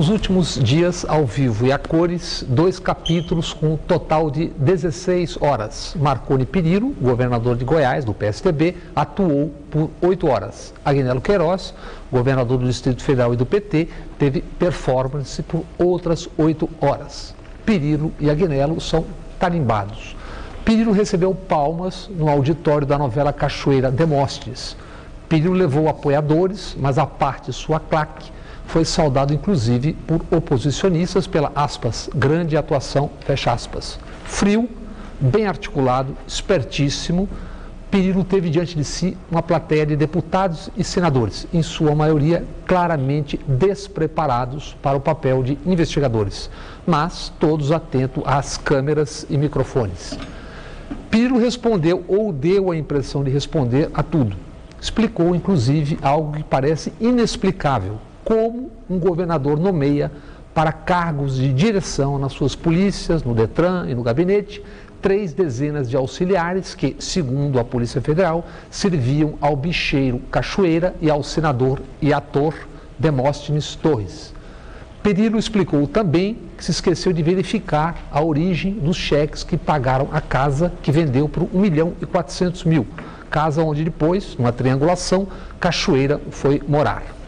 Nos últimos dias, ao vivo e a cores, dois capítulos com um total de 16 horas. Marconi Perillo, governador de Goiás, do PSDB, atuou por 8 horas. Agnello Queiroz, governador do Distrito Federal e do PT, teve performance por outras 8 horas. Perillo e Agnello são tarimbados. Perillo recebeu palmas no auditório da novela Cachoeira Demóstenes. Perillo levou apoiadores, mas a parte sua claque foi saudado inclusive por oposicionistas pela aspas, grande atuação, fecha aspas. Frio, bem articulado, espertíssimo, Perillo teve diante de si uma plateia de deputados e senadores, em sua maioria claramente despreparados para o papel de investigadores, mas todos atentos às câmeras e microfones. Perillo respondeu ou deu a impressão de responder a tudo. Explicou, inclusive, algo que parece inexplicável, como um governador nomeia para cargos de direção nas suas polícias, no Detran e no gabinete, três dezenas de auxiliares que, segundo a Polícia Federal, serviam ao bicheiro Cachoeira e ao senador e ator Demóstenes Torres. Perillo explicou também que se esqueceu de verificar a origem dos cheques que pagaram a casa que vendeu por 1 milhão e 400 mil, casa onde depois, numa triangulação, Cachoeira foi morar.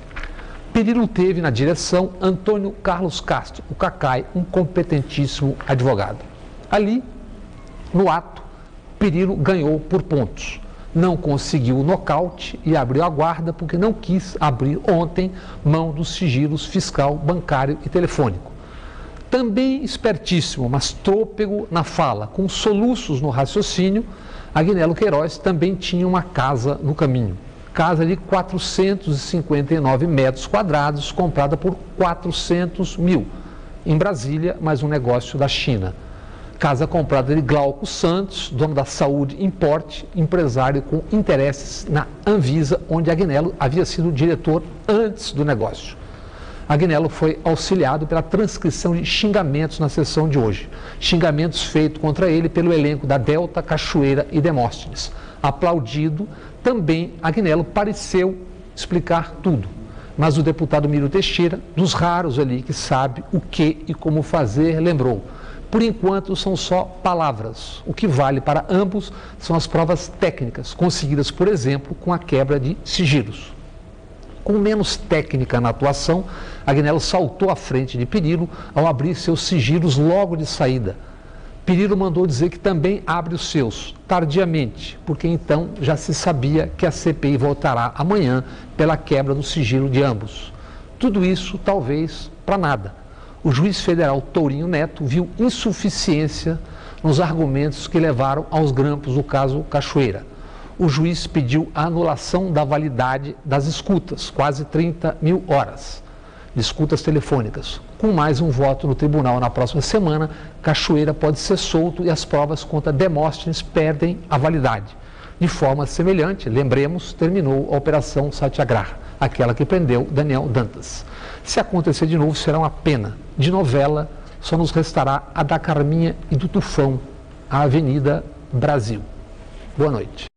Perillo teve na direção Antônio Carlos Castro, o Cacai, um competentíssimo advogado. Ali, no ato, Perillo ganhou por pontos. Não conseguiu o nocaute e abriu a guarda porque não quis abrir ontem mão dos sigilos fiscal, bancário e telefônico. Também espertíssimo, mas trôpego na fala, com soluços no raciocínio, Agnello Queiroz também tinha uma casa no caminho casa de 459 metros quadrados, comprada por 400 mil. Em Brasília, mais um negócio da China. Casa comprada de Glauco Santos, dono da Saúde Importe, empresário com interesses na Anvisa, onde Agnello havia sido diretor antes do negócio. Agnello foi auxiliado pela transcrição de xingamentos na sessão de hoje. Xingamentos feitos contra ele pelo elenco da Delta, Cachoeira e Demóstenes. Aplaudido também Agnello pareceu explicar tudo. Mas o deputado Miro Teixeira, dos raros ali que sabe o que e como fazer, lembrou. Por enquanto são só palavras. O que vale para ambos são as provas técnicas, conseguidas, por exemplo, com a quebra de sigilos. Com menos técnica na atuação, Agnello saltou à frente de Perillo ao abrir seus sigilos logo de saída Perillo mandou dizer que também abre os seus, tardiamente, porque então já se sabia que a CPI voltará amanhã pela quebra do sigilo de ambos. Tudo isso, talvez, para nada. O juiz federal Tourinho Neto viu insuficiência nos argumentos que levaram aos grampos do caso Cachoeira. O juiz pediu a anulação da validade das escutas, quase 30 mil horas escutas telefônicas. Com mais um voto no tribunal na próxima semana, Cachoeira pode ser solto e as provas contra Demóstenes perdem a validade. De forma semelhante, lembremos, terminou a Operação Satyagraha, aquela que prendeu Daniel Dantas. Se acontecer de novo, será uma pena. De novela, só nos restará a da Carminha e do Tufão, a Avenida Brasil. Boa noite.